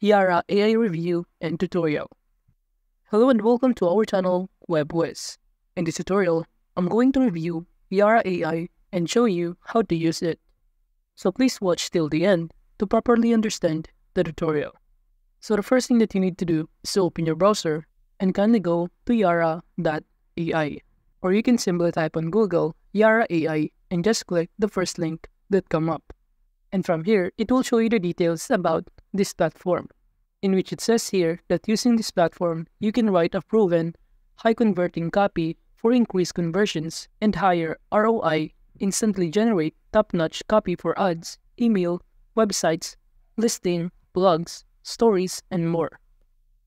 Yaara AI review and tutorial. Hello and welcome to our channel Web Whizz. In this tutorial, I'm going to review Yaara AI and show you how to use it. So please watch till the end to properly understand the tutorial. So the first thing that you need to do is to open your browser and kindly go to yaara.ai or you can simply type on Google Yaara AI and just click the first link that come up. And from here, it will show you the details about this platform, in which it says here that using this platform, you can write a proven, high converting copy for increased conversions and higher ROI, instantly generate top-notch copy for ads, email, websites, listing, blogs, stories, and more.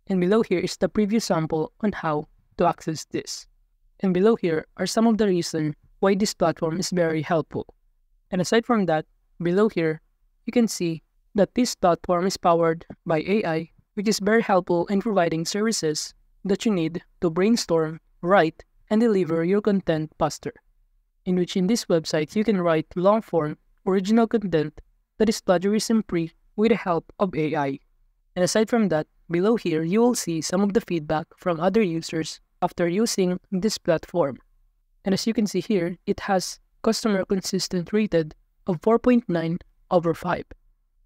And below here is the preview sample on how to access this. And below here are some of the reasons why this platform is very helpful. And aside from that, below here, you can see that this platform is powered by AI, which is very helpful in providing services that you need to brainstorm, write, and deliver your content faster. In which in this website, you can write long-form, original content that is plagiarism-free with the help of AI. And aside from that, below here, you will see some of the feedback from other users after using this platform. And as you can see here, it has customer consistent rated of 4.9 over 5.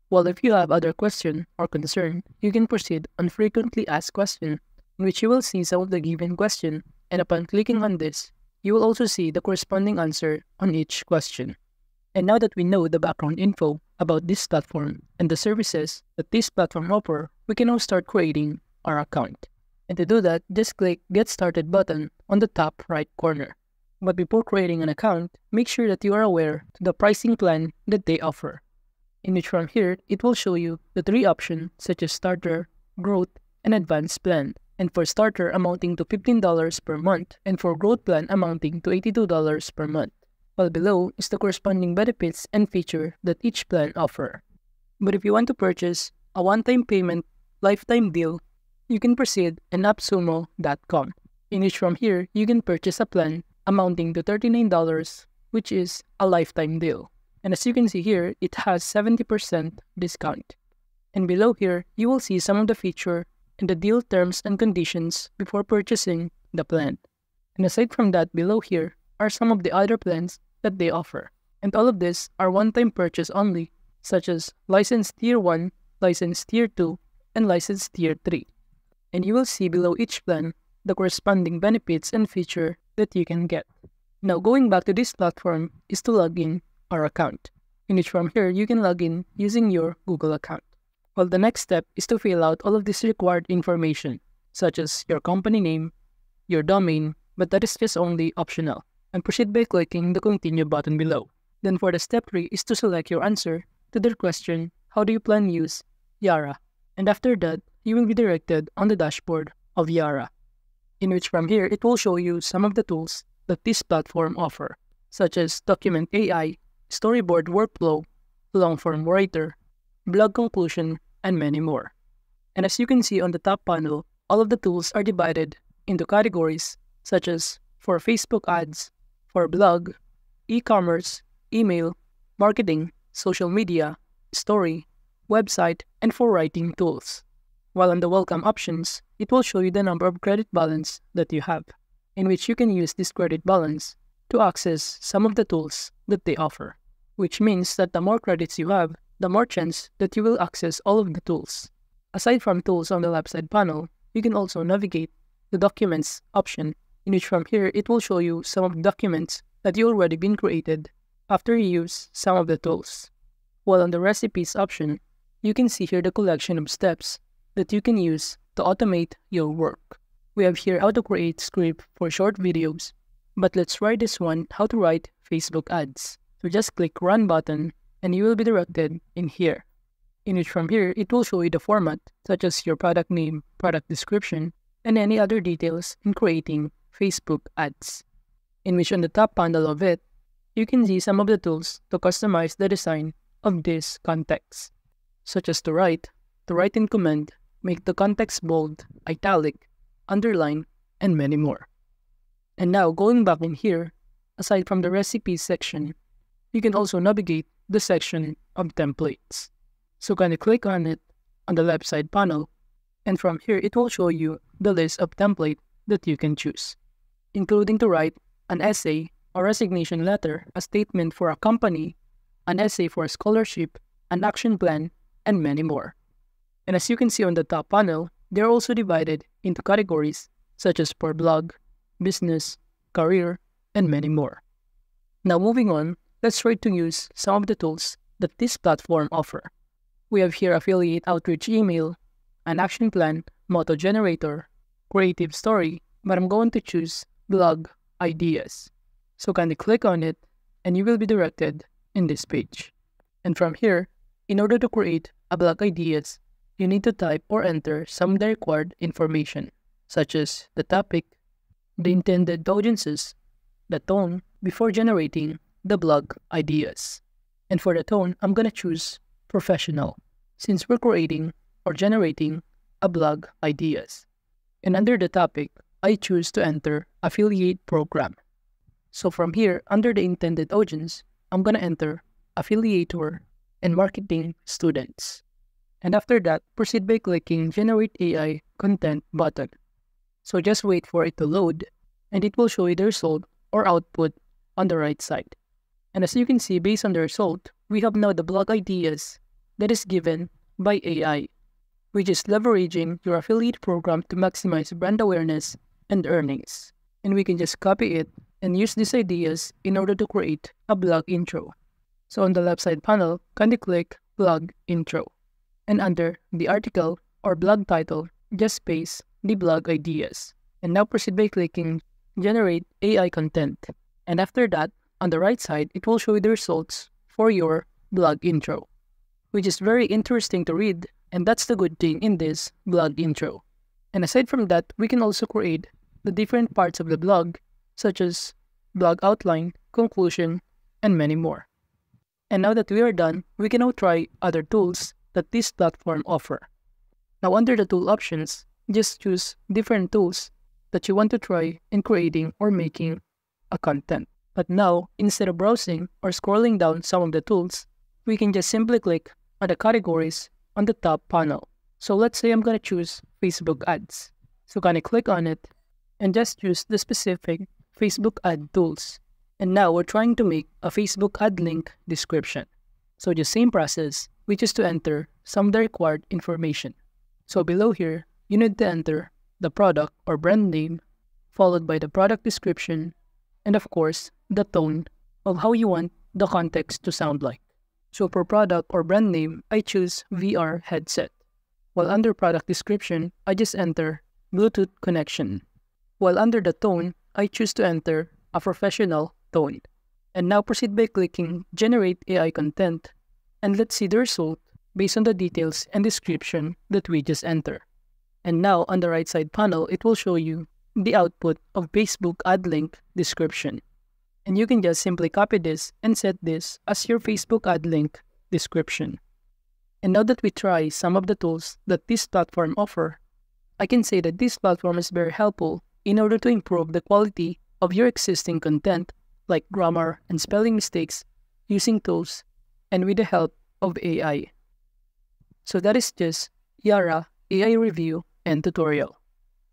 Well, if you have other question or concern, you can proceed on frequently asked question, in which you will see some of the given question, and upon clicking on this, you will also see the corresponding answer on each question. And now that we know the background info about this platform and the services that this platform offer, we can now start creating our account. And to do that, just click Get Started button on the top right corner. But before creating an account, make sure that you are aware to the pricing plan that they offer. In which from here, it will show you the three options such as Starter, Growth, and Advanced plan. And for Starter amounting to $15 per month, and for Growth plan amounting to $82 per month. While below is the corresponding benefits and feature that each plan offer. But if you want to purchase a one-time payment lifetime deal, you can proceed in appsumo.com. In which from here, you can purchase a plan amounting to $39, which is a lifetime deal. And as you can see here, it has 70% discount. And below here, you will see some of the feature and the deal terms and conditions before purchasing the plan. And aside from that, below here are some of the other plans that they offer. And all of this are one-time purchase only, such as License Tier 1, License Tier 2, and License Tier 3. And you will see below each plan the corresponding benefits and feature that you can get. Now going back to this platform is to log in our account, in which from here you can log in using your Google account. Well, the next step is to fill out all of this required information, such as your company name, your domain, but that is just only optional, and proceed by clicking the continue button below. Then for the step 3 is to select your answer to their question, how do you plan use Yaara? And after that, you will be directed on the dashboard of Yaara in which from here it will show you some of the tools that this platform offer, such as Document AI, Storyboard Workflow, Longform Writer, Blog Conclusion, and many more. And as you can see on the top panel, all of the tools are divided into categories such as for Facebook ads, for blog, e-commerce, email, marketing, social media, story, website, and for writing tools. While on the welcome options, it will show you the number of credit balance that you have, in which you can use this credit balance to access some of the tools that they offer, which means that the more credits you have, the more chance that you will access all of the tools. Aside from tools on the left side panel, you can also navigate the documents option, in which from here it will show you some of the documents that you already been created after you use some of the tools. While on the recipes option, you can see here the collection of steps that you can use to automate your work. We have here how to create script for short videos, but let's try this one how to write Facebook ads. So just click run button and you will be directed in here. In which from here, it will show you the format such as your product name, product description, and any other details in creating Facebook ads. In which on the top panel of it, you can see some of the tools to customize the design of this context, such as to write, to write in command, make the context bold, italic, underline, and many more. And now going back in here, aside from the recipes section, you can also navigate the section of templates. So kind of click on it on the left side panel. And from here, it will show you the list of template that you can choose, including to write an essay or resignation letter, a statement for a company, an essay for a scholarship, an action plan, and many more. And as you can see on the top panel, they're also divided into categories such as for blog, business, career, and many more. Now moving on, let's try to use some of the tools that this platform offer. We have here affiliate outreach email, an action plan, motto generator, creative story, but I'm going to choose blog ideas. So kindly click on it and you will be directed in this page. And from here, in order to create a blog ideas, you need to type or enter some of the required information, such as the topic, the intended audiences, the tone, before generating the blog ideas. And for the tone, I'm going to choose professional since we're creating or generating a blog ideas. And under the topic, I choose to enter affiliate program. So from here, under the intended audience, I'm going to enter affiliator and marketing students. And after that, proceed by clicking generate AI content button. So just wait for it to load and it will show you the result or output on the right side. And as you can see, based on the result, we have now the blog ideas that is given by AI, which is leveraging your affiliate program to maximize brand awareness and earnings. And we can just copy it and use these ideas in order to create a blog intro. So on the left side panel, kindly click blog intro. And under the article or blog title, just paste the blog ideas. And now proceed by clicking generate AI content. And after that, on the right side, it will show you the results for your blog intro, which is very interesting to read, and that's the good thing in this blog intro. And aside from that, we can also create the different parts of the blog, such as blog outline, conclusion, and many more. And now that we are done, we can now try other tools that this platform offer. Now under the tool options, just choose different tools that you want to try in creating or making a content. But now, instead of browsing or scrolling down some of the tools, we can just simply click on the categories on the top panel. So let's say I'm going to choose Facebook ads. So going to click on it and just choose the specific Facebook ad tools. And now we're trying to make a Facebook ad link description. So the same process, which is to enter some of the required information. So below here, you need to enter the product or brand name, followed by the product description, and of course, the tone of how you want the context to sound like. So for product or brand name, I choose VR headset. While under product description, I just enter Bluetooth connection. While under the tone, I choose to enter a professional tone. And now proceed by clicking Generate AI Content, and let's see the result based on the details and description that we just entered. And now on the right side panel, it will show you the output of Facebook ad link description. And you can just simply copy this and set this as your Facebook ad link description. And now that we try some of the tools that this platform offer, I can say that this platform is very helpful in order to improve the quality of your existing content like grammar and spelling mistakes using tools and with the help of AI. So that is just Yaara AI review and tutorial.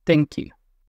Thank you.